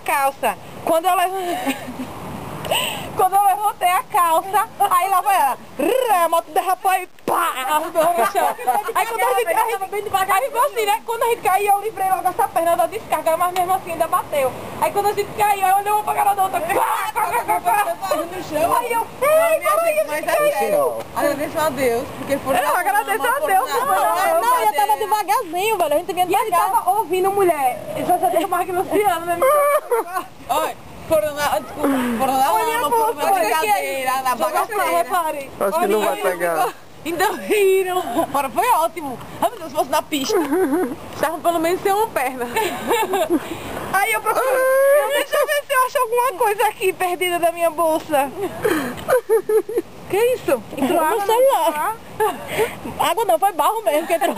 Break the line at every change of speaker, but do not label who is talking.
calça. Quando eu levantei... Quando eu levantei a calça, aí lá vai ela, a moto derrapou e pá, arrumou no chão. Aí quando a gente, a gente bem devagar, aí ficou assim, né? Quando a gente caiu, eu livrei logo essa perna da descarga, mas mesmo assim ainda bateu. Aí quando a gente caiu, eu olhei uma pra cara da outra, pá, pá, pá, pá,
no chão.
Aí eu, ei,
Mas, mas é sério. Agradeço a Deus, porque foram...
Eu agradeço a Deus,
não,
não,
eu tava devagarzinho, velho. A gente vinha
E ele
devagar.
tava ouvindo mulher. Só já tem mais que Luciano, né?
Olha, foram na... Desculpa, foram na
Olha,
lama, foram na
olha,
brincadeira, na bagaceira.
Acho que não vai pegar.
Ainda riram. Fora, foi ótimo. Ah, meu Deus, se fosse na pista. Estavam pelo menos sem uma perna.
Aí eu procuro. Deixa eu ver se eu acho alguma coisa aqui perdida da minha bolsa. Que isso?
Entrou no celular. Água não, foi barro mesmo que entrou.